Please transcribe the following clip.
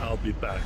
I'll be back.